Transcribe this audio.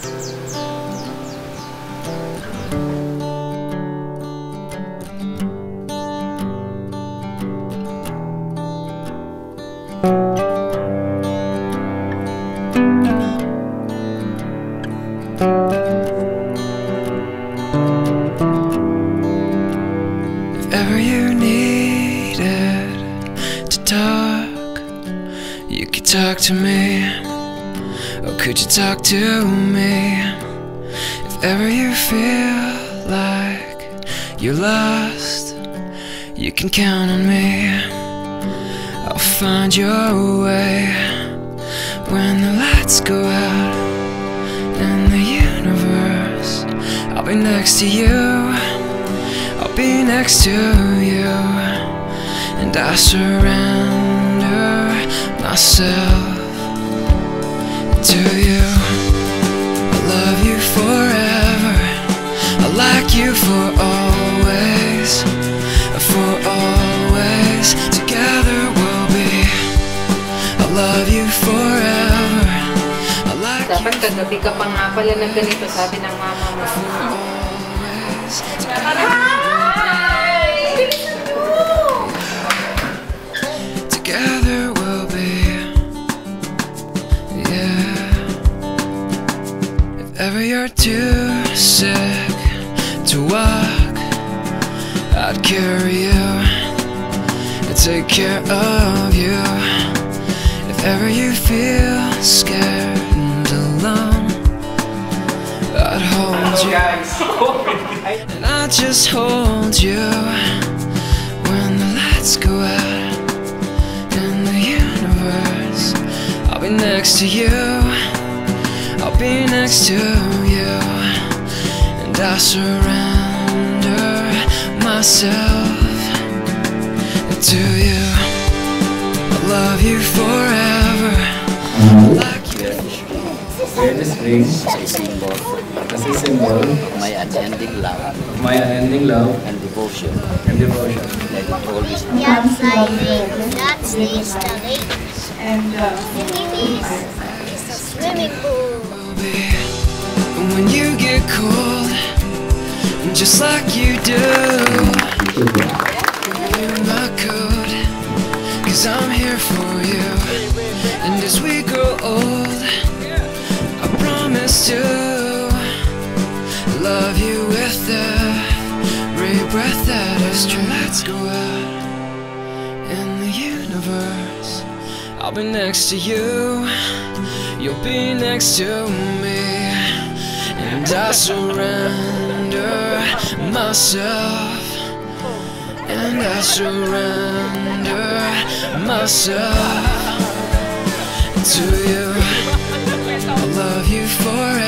If ever you needed to talk, you could talk to me. Or could you talk to me? If ever you feel like you're lost, you can count on me. I'll find your way when the lights go out in the universe. I'll be next to you. I'll be next to you, and I surrender myself to you. I love you forever. I like you for always, for always. Together we'll be. I love you forever. I like Dapat you kagabi ka pa nga pala ng ganito, sabi ng mama mo. always. If ever you're too sick to walk, I'd carry you and take care of you. If ever you feel scared and alone, I'd hold you. And I'd just hold you when the lights go out in the universe. I'll be next to you. I'll be next to you. And I surrender myself to you. I love you forever. Like you. Greatest ring sa symbol kasi symbol my unending love my unending love and devotion. and devotion. Let it always be. That's like That's the Easter lake. And uh, This is a swimming pool. Be when you get cold, just like you do. You're my code, cause I'm here for you. And as we grow old, I promise to love you with every breath that is true. Let's go out in the universe. I'll be next to you, you'll be next to me, and I surrender myself, and I surrender myself to you. I love you forever,